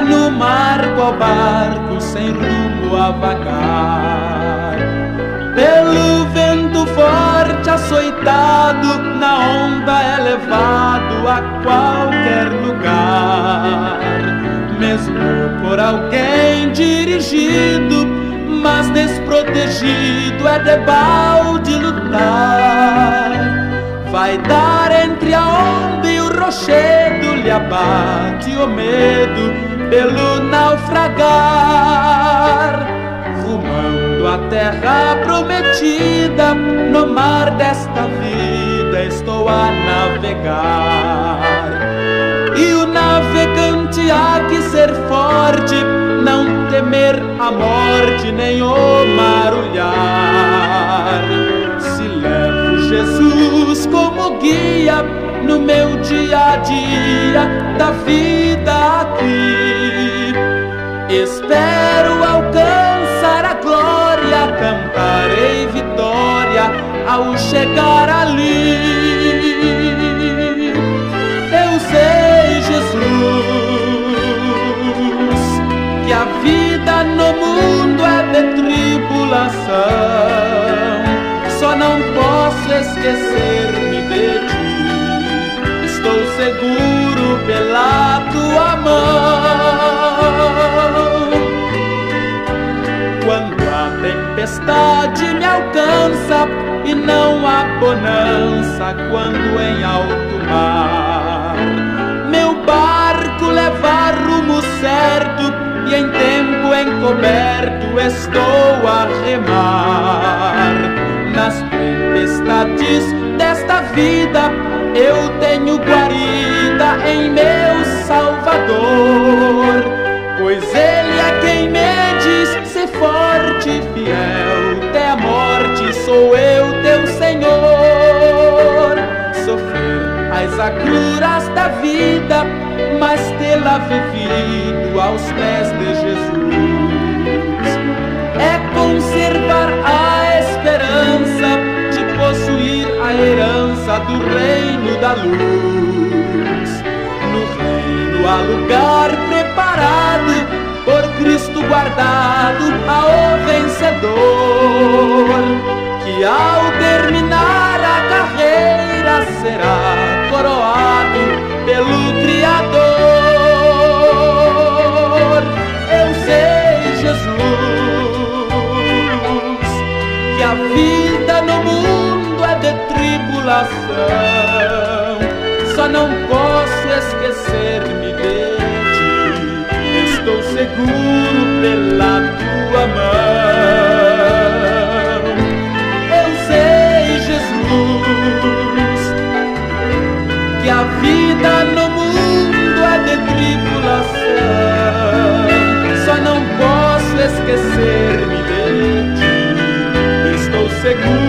no mar qual barco sem rumo a vagar. Pelo vento forte açoitado, na onda é levado a qualquer lugar. Mesmo por alguém dirigido, mas desprotegido é debalde lutar. Vai dar entre a onda e o rochedo, lhe abate o medo pelo naufragar. Rumando a terra prometida, no mar desta vida estou a navegar. E o navegante há que ser forte, não temer a morte nem o como guia no meu dia a dia da vida aqui, espero alcançar a glória, cantarei vitória ao chegar ali. Eu sei, Jesus, que a vida no mundo é de tribulação. Posso esquecer-me de ti. Estou seguro pela tua mão. Quando a tempestade me alcança e não há bonança quando em alto mar. Meu barco leva rumo certo e em tempo encoberto estou a remar. Vida eu tenho guarida em meu Salvador, pois Ele é quem me diz: se forte e fiel, até a morte sou eu teu Senhor. Sofrer as agruras da vida, mas tê-la vivido aos pés de Jesus. Do reino da luz. No reino há lugar preparado por Cristo guardado ao vencedor, que ao terminar a carreira será coroado pelo Criador. Eu sei, Jesus, que a vida tribulação. Só não posso esquecer-me de ti. Estou seguro pela tua mão. Eu sei, Jesus, que a vida no mundo é de tribulação. Só não posso esquecer-me de ti. Estou seguro